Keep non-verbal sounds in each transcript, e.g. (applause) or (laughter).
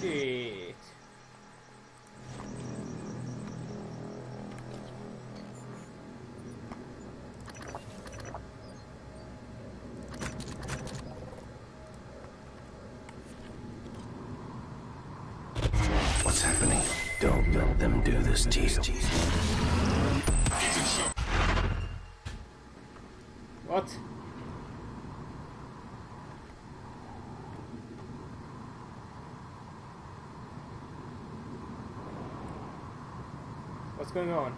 Shit. What's going on?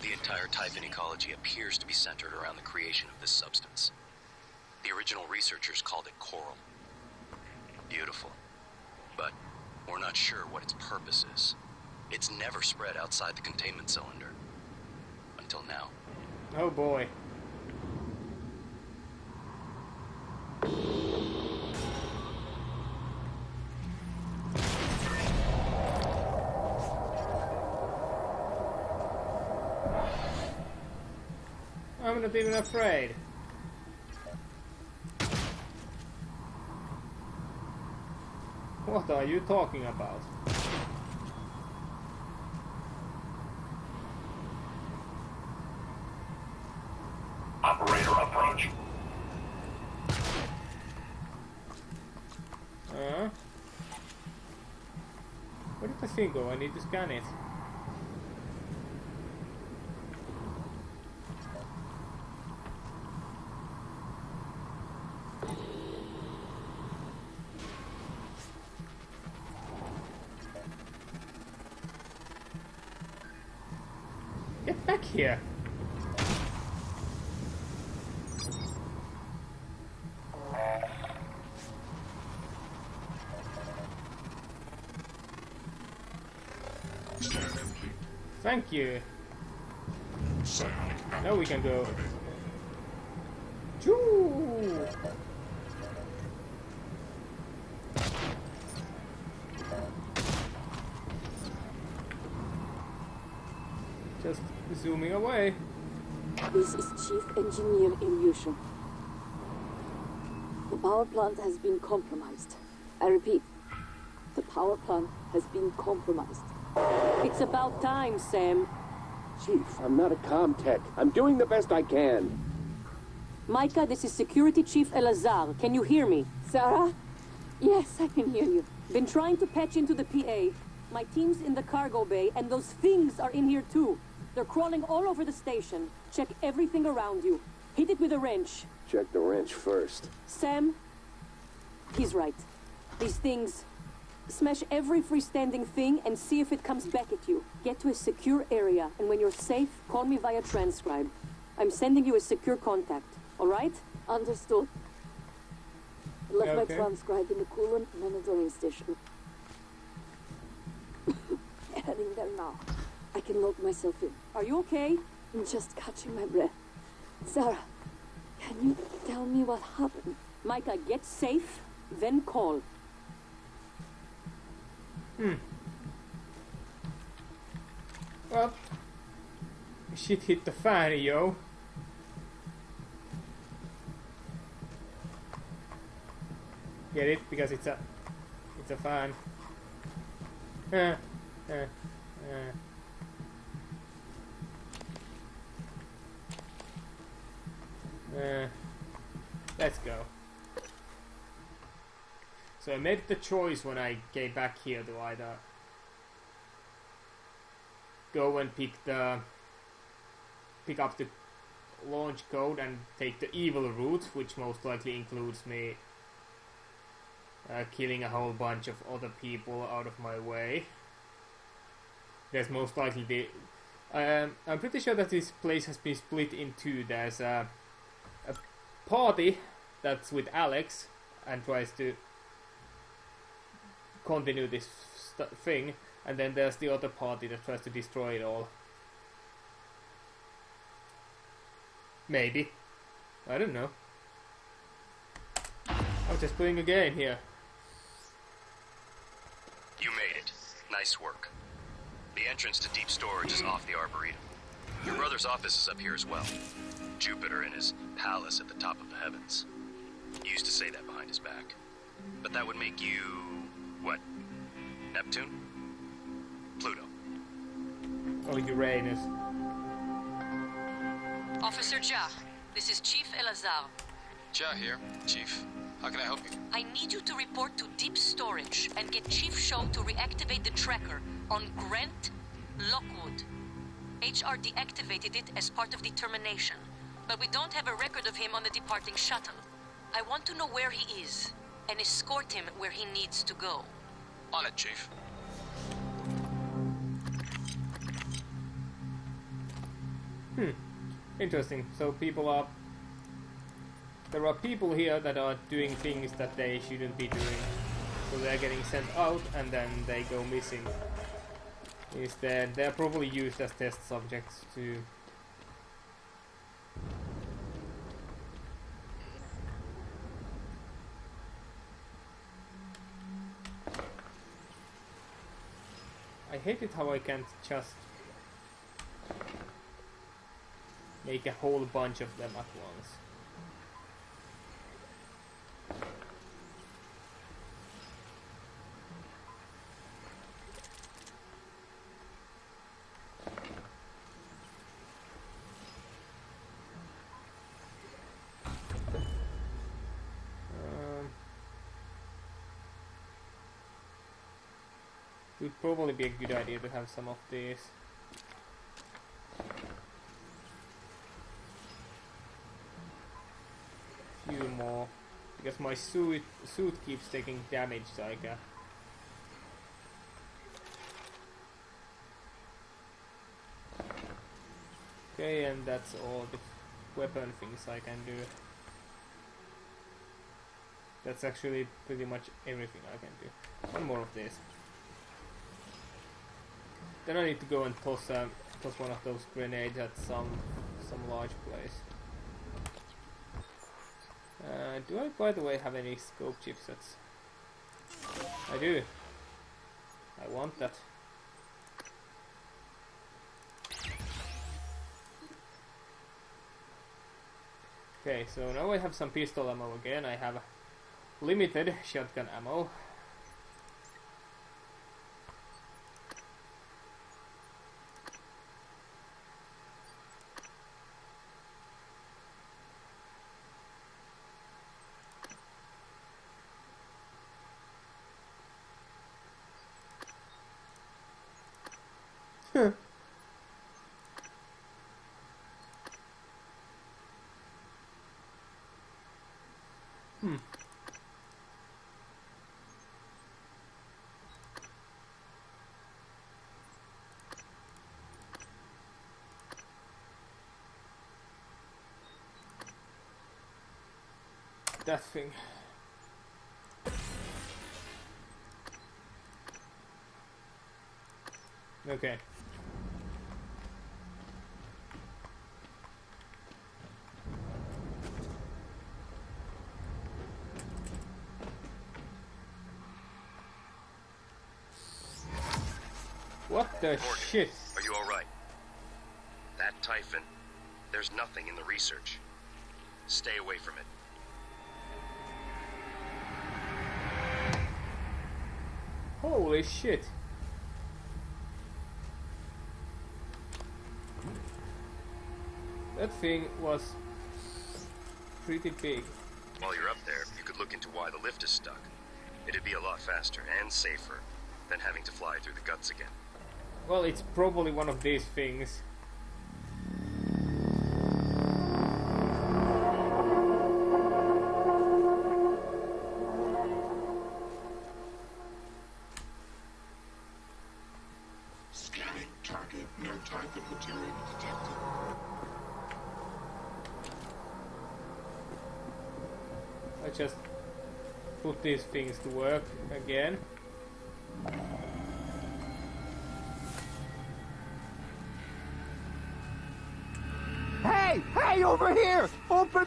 The entire Typhon ecology appears to be centered around the creation of this substance. The original researchers called it coral. Beautiful. But we're not sure what its purpose is. It's never spread outside the containment cylinder. Until now. Oh boy. I'm not even afraid. What are you talking about? Operator approach. Uh, where did the thing go? I need to scan it. Back here! Thank you. Now we can go. Just zooming away. This is Chief Engineer Ilyushin. The power plant has been compromised. I repeat, the power plant has been compromised. It's about time, Sam. Chief, I'm not a comtech. I'm doing the best I can. Micah, this is Security Chief Elazar. Can you hear me? Sarah? Yes, I can hear you. Been trying to patch into the PA. My team's in the cargo bay, and those things are in here too. They're crawling all over the station. Check everything around you. Hit it with a wrench. Check the wrench first. Sam, he's right. These things. Smash every freestanding thing and see if it comes back at you. Get to a secure area, and when you're safe, call me via TranScribe. I'm sending you a secure contact, alright? Understood. I left Okay. my TranScribe in the coolant monitoring station. (laughs) Heading there now. I can log myself in. Are you okay? I'm just catching my breath. Sarah, can you tell me what happened? Micah, get safe, then call. Hmm. Well, shit hit the fan, yo. Get it? Because it's a, it's a fan. Uh, uh, uh. Uh, let's go. So I made the choice when I came back here to either go and pick the pick up the launch code and take the evil route, which most likely includes me uh, killing a whole bunch of other people out of my way. There's most likely the. Um, I'm pretty sure that this place has been split in two. There's a, a party that's with Alex and tries to continue this thing, and then there's the other party that tries to destroy it all. Maybe. I don't know. I'm just playing a game here. You made it. Nice work. The entrance to deep storage is off the Arboretum. Your brother's office is up here as well. Jupiter in his palace at the top of the heavens. He used to say that behind his back. But that would make you. what? Neptune? Pluto. Or Uranus. Officer Ja, this is Chief Elazar. Ja here, Chief. How can I help you? I need you to report to Deep Storage and get Chief Show to reactivate the tracker on Grant Lockwood. HR deactivated it as part of the termination, but we don't have a record of him on the departing shuttle. I want to know where he is and escort him where he needs to go. On it, Chief. Hmm. Interesting. So people are. There are people here that are doing things that they shouldn't be doing. So they're getting sent out and then they go missing. Instead, they're probably used as test subjects to. Hate it how I can't just make a whole bunch of them at once. Um, it would probably be a good idea to have some of these. few more because my suit suit keeps taking damage so I can Okay and that's all the weapon things I can do. That's actually pretty much everything I can do. One more of this. Then I need to go and toss um, toss one of those grenades at some some large place. Uh, do I, by the way, have any scope chipsets? I do. I want that. Okay, so now I have some pistol ammo again. I have limited shotgun ammo. Hmm. That thing. Okay. What the Morgan, shit? Are you alright? That Typhon, there's nothing in the research. Stay away from it. Holy shit. That thing was pretty big. While you're up there, you could look into why the lift is stuck. It'd be a lot faster and safer than having to fly through the guts again. Well, it's probably one of these things. Scanning target. No target detected. I just put these things to work again.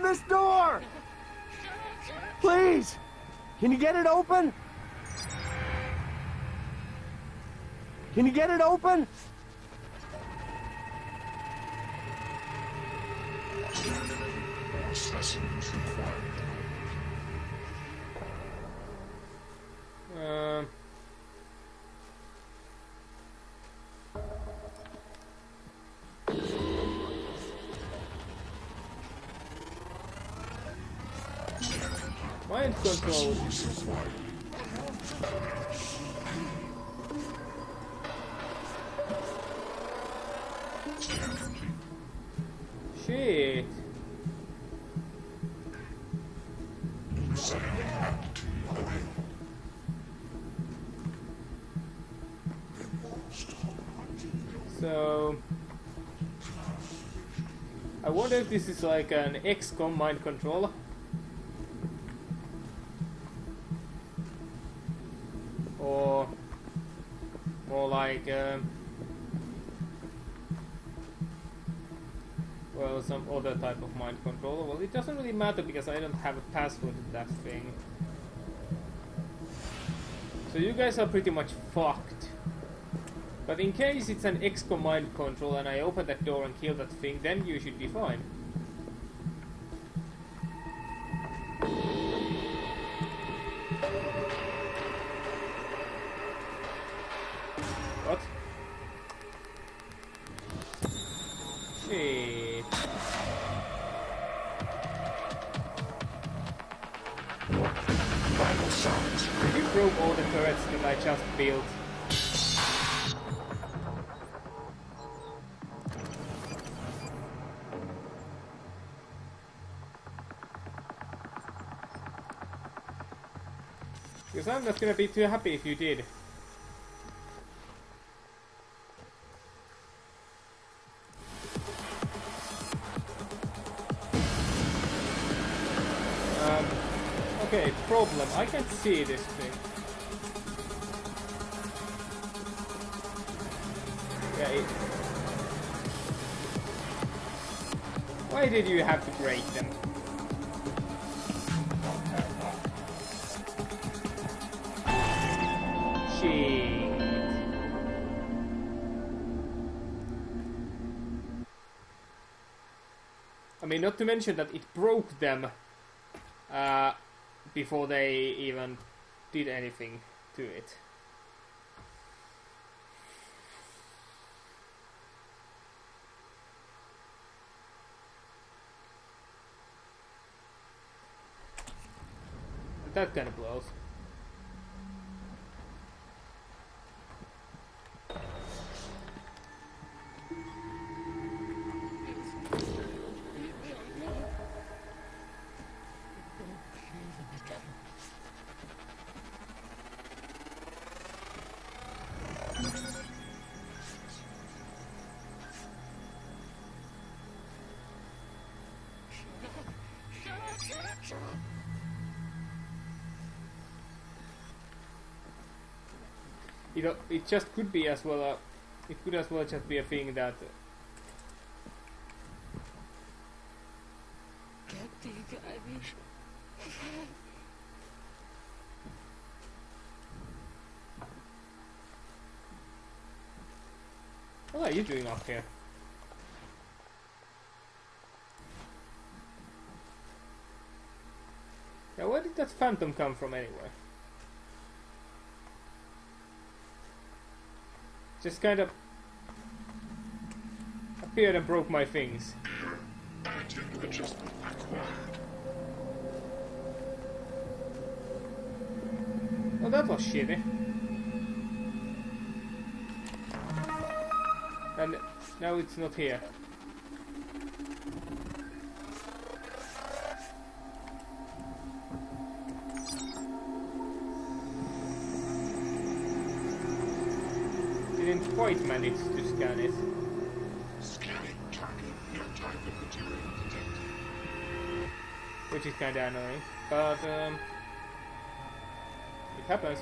This door! Please! Can you get it open? Can you get it open? Required. Shit. So I wonder if this is like an XCOM mind controller. Other type of mind controller. Well it doesn't really matter because I don't have a password to that thing. So you guys are pretty much fucked. But in case it's an XCOM mind control and I open that door and kill that thing, then you should be fine. Because I'm not gonna be too happy if you did. Um, okay, problem. I can't see this thing. It... Why did you have to break them? I mean, not to mention that it broke them uh, before they even did anything to it. That kind of blows. It, uh, it just could be as well a, it could as well just be a thing that What are you doing up here? Yeah, where did that phantom come from anyway? Just kind of appeared and broke my things. Well, that was shitty. And now it's not here. Didn't quite manage to scan it. Scanning target. No type of material detected. which is kind of annoying. But um, it happens.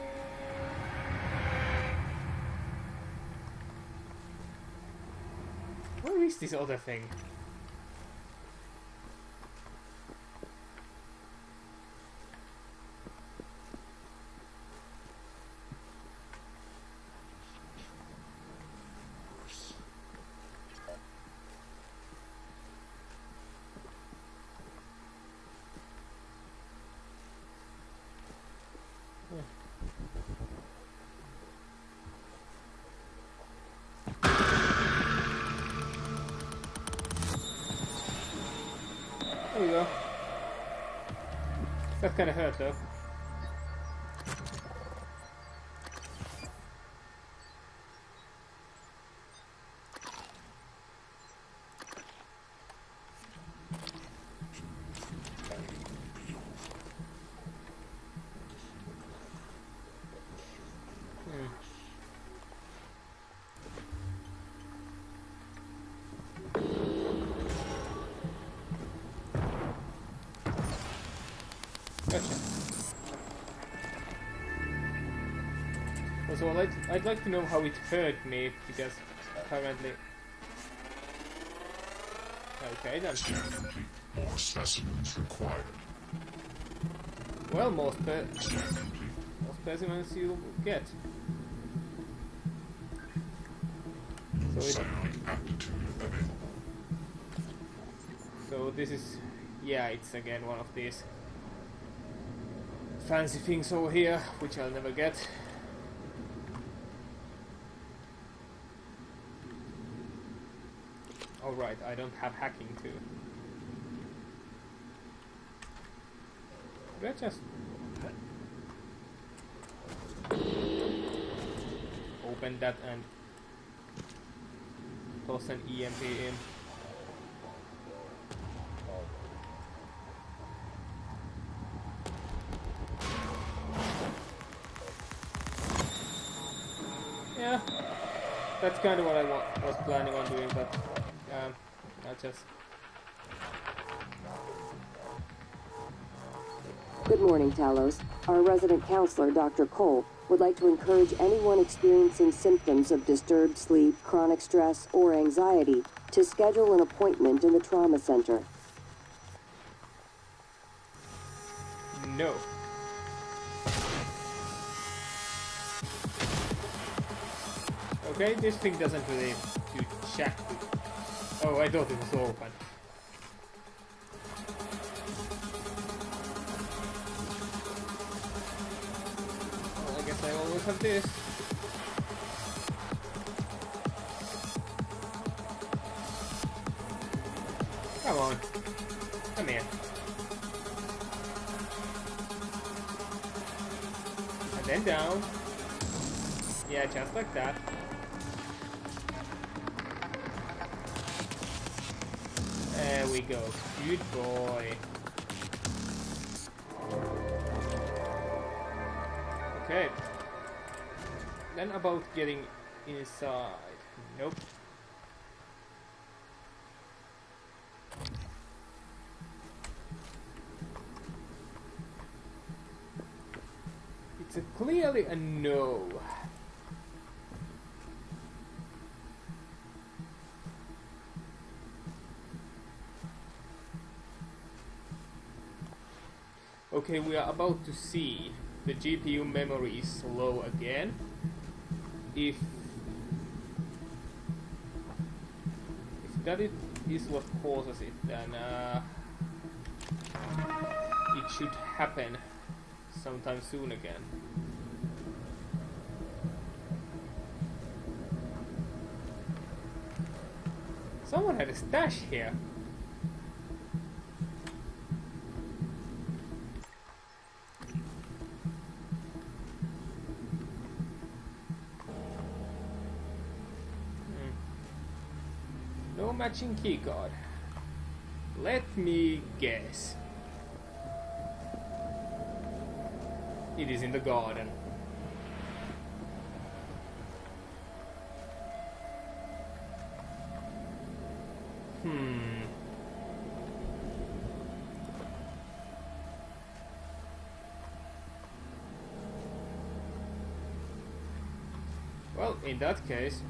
Where is this other thing? Go. That kinda hurt though. Also, I'd, I'd like to know how it hurt me, because apparently... Okay, then. Scan complete. More specimens required. Well, more, spe more specimens you get. So, it, Psionic aptitude available. so this is... Yeah, it's again one of these fancy things over here, which I'll never get. Alright, I don't have hacking too. I just... Open that and toss an EMP in. Yeah, that's kind of what I wa- was planning on doing, but um, just Good morning, Talos. Our resident counselor, Dr. Cole, would like to encourage anyone experiencing symptoms of disturbed sleep, chronic stress, or anxiety to schedule an appointment in the trauma center. no. Okay, this thing doesn't really do jack. Oh, I thought it was open. Well, I guess I always have this. Come on. Come here. And then down. Yeah, just like that. We go. Good boy. Okay. Then about getting inside. Nope. It's a clearly a no. Okay, we are about to see the GPU memory is slow again. If if that is, what causes it, then uh, it should happen sometime soon again. Someone had a stash here. Matching keycard. Let me guess. It is in the garden. Hmm. Well, in that case,